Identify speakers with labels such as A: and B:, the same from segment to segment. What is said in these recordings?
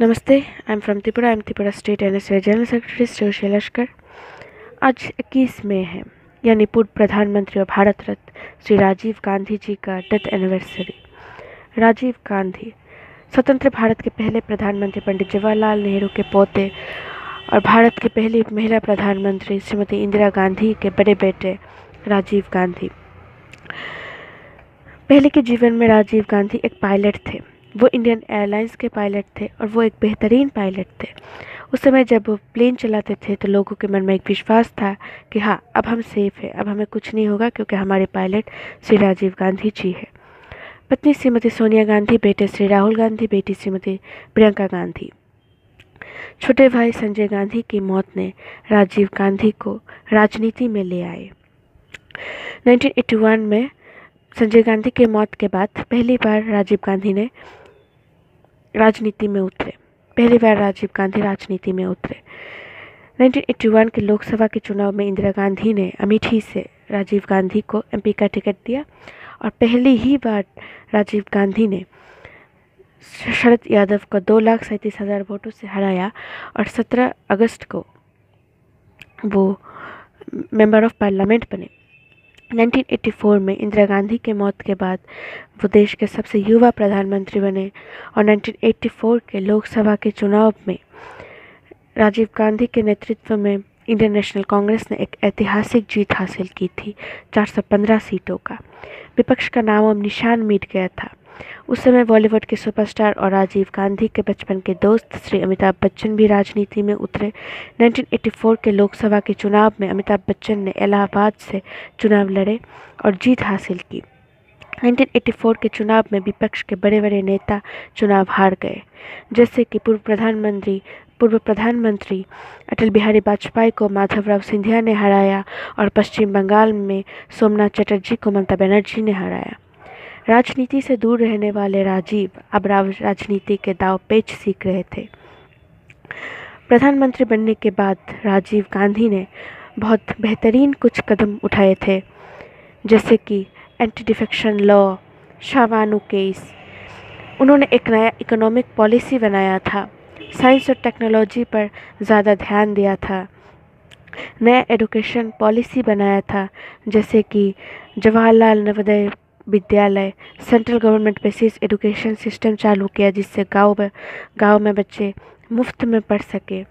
A: नमस्ते I am from Tripura I am Tripura state N S general secretary Joshi Lashkar आज 21 मई है, यानी पूर्व प्रधानमंत्री और भारत रत्न श्री राजीव गांधी जी का डेथ एनिवर्सरी राजीव गांधी स्वतंत्र भारत के पहले प्रधानमंत्री पंडित जवाहरलाल नेहरू के पोते और भारत की पहली महिला प्रधानमंत्री श्रीमती इंदिरा गांधी के बड़े बेटे राजीव गांधी. पहले के जीवन में राजीव गांधी एक पायलट थे। वो इंडियन एयरलाइंस के पायलट थे और वो एक बेहतरीन पायलट थे। उस समय जब वो प्लेन चलाते थे तो लोगों के मन में एक विश्वास था कि हाँ अब हम सेफ़ हैं, अब हमें कुछ नहीं होगा क्योंकि हमारे पायलट श्री राजीव गांधी जी है। पत्नी श्रीमती सोनिया गांधी, बेटे श्री राहुल गांधी, बेटी श्रीमती प्रियंका गांधी। छोटे भाई संजय गांधी की मौत ने राजीव गांधी को राजनीति में ले आए। 1981 में संजय गांधी के मौत के बाद पहली बार राजीव गांधी ने राजनीति में उतरे। पहली बार राजीव गांधी राजनीति में उतरे। 1981 के लोकसभा के चुनाव में इंदिरा गांधी ने अमेठी से राजीव गांधी को एमपी का टिकट दिया और पहली ही बार राजीव गांधी ने शरद यादव को दो लाख सैंतीस हज़ार वोटों से हराया और सत्रह अगस्त को वो मेंबर ऑफ़ पार्लियामेंट बने। 1984 में इंदिरा गांधी के मौत के बाद वो देश के सबसे युवा प्रधानमंत्री बने और 1984 के लोकसभा के चुनाव में राजीव गांधी के नेतृत्व में इंडियन नेशनल कांग्रेस ने एक ऐतिहासिक जीत हासिल की थी 415 सीटों का। विपक्ष का नाम अब निशान मिट गया था। उस समय बॉलीवुड के सुपरस्टार और राजीव गांधी के बचपन के दोस्त श्री अमिताभ बच्चन भी राजनीति में उतरे। 1984 के लोकसभा के चुनाव में अमिताभ बच्चन ने इलाहाबाद से चुनाव लड़े और जीत हासिल की। 1984 के चुनाव में विपक्ष के बड़े बड़े नेता चुनाव हार गए, जैसे कि पूर्व प्रधानमंत्री पूर्व प्रधानमंत्री अटल बिहारी वाजपेयी को माधवराव सिंधिया ने हराया और पश्चिम बंगाल में सोमनाथ चटर्जी को ममता बनर्जी ने हराया। राजनीति से दूर रहने वाले राजीव अब राजनीति के दाव पेच सीख रहे थे। प्रधानमंत्री बनने के बाद राजीव गांधी ने बहुत बेहतरीन कुछ कदम उठाए थे, जैसे कि anti defection law Shah Bano case. उन्होंने एक नया इकोनॉमिक पॉलिसी बनाया था। साइंस और टेक्नोलॉजी पर ज़्यादा ध्यान दिया था। नया एडुकेशन पॉलिसी बनाया था, जैसे कि Jawaharlal Navodaya Vidyalaya. Central government basis education system चालू किया, जिससे गाँव में गाँव में बच्चे मुफ़्त में पढ़ सके।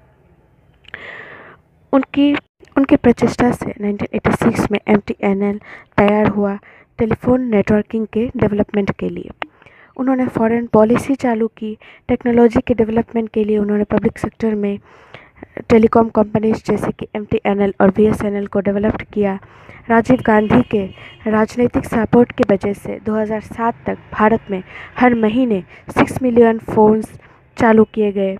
A: उनकी, उनके प्रचेष्टा से 1986 में एमटीएनएल तैयार हुआ टेलीफोन नेटवर्किंग के डेवलपमेंट के लिए। उन्होंने फॉरेन पॉलिसी चालू की। टेक्नोलॉजी के डेवलपमेंट के लिए उन्होंने पब्लिक सेक्टर में टेलीकॉम कंपनीज़ जैसे कि एमटीएनएल और बीएसएनएल को डेवलप किया। राजीव गांधी के राजनीतिक सपोर्ट की वजह से 2007 तक भारत में हर महीने सिक्स मिलियन फ़ोन्स चालू किए गए।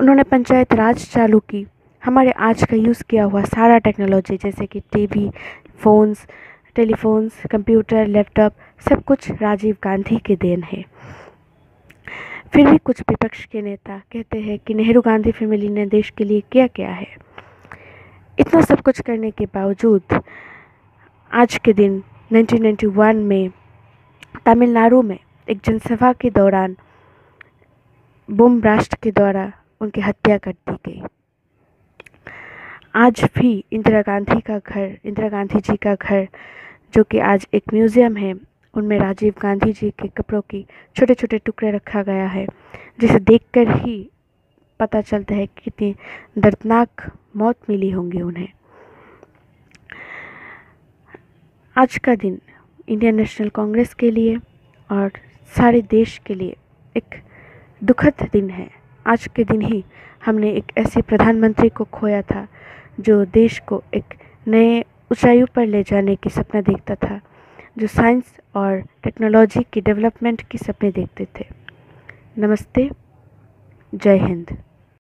A: उन्होंने पंचायत राज चालू की। हमारे आज का यूज़ किया हुआ सारा टेक्नोलॉजी जैसे कि TV phones telephones computer laptop सब कुछ राजीव गांधी के देन है। फिर भी कुछ विपक्ष के नेता कहते हैं कि नेहरू गांधी फैमिली ने देश के लिए क्या क्या है। इतना सब कुछ करने के बावजूद आज के दिन 1991 में तमिलनाडु में एक जनसभा के दौरान बोम ब्रास्ट के द्वारा उनकी हत्या कर दी गई। आज भी इंदिरा गांधी का घर, इंदिरा गांधी जी का घर, जो कि आज एक म्यूज़ियम है उनमें राजीव गांधी जी के कपड़ों की छोटे छोटे टुकड़े रखा गया है, जिसे देखकर ही पता चलता है कि कितनी दर्दनाक मौत मिली होंगी उन्हें। आज का दिन इंडियन नेशनल कांग्रेस के लिए और सारे देश के लिए एक दुखद दिन है। आज के दिन ही हमने एक ऐसे प्रधानमंत्री को खोया था, जो देश को एक नए ऊंचाइयों पर ले जाने की सपना देखता था। जो साइंस और टेक्नोलॉजी की डेवलपमेंट की सपने देखते थे। नमस्ते जय हिंद।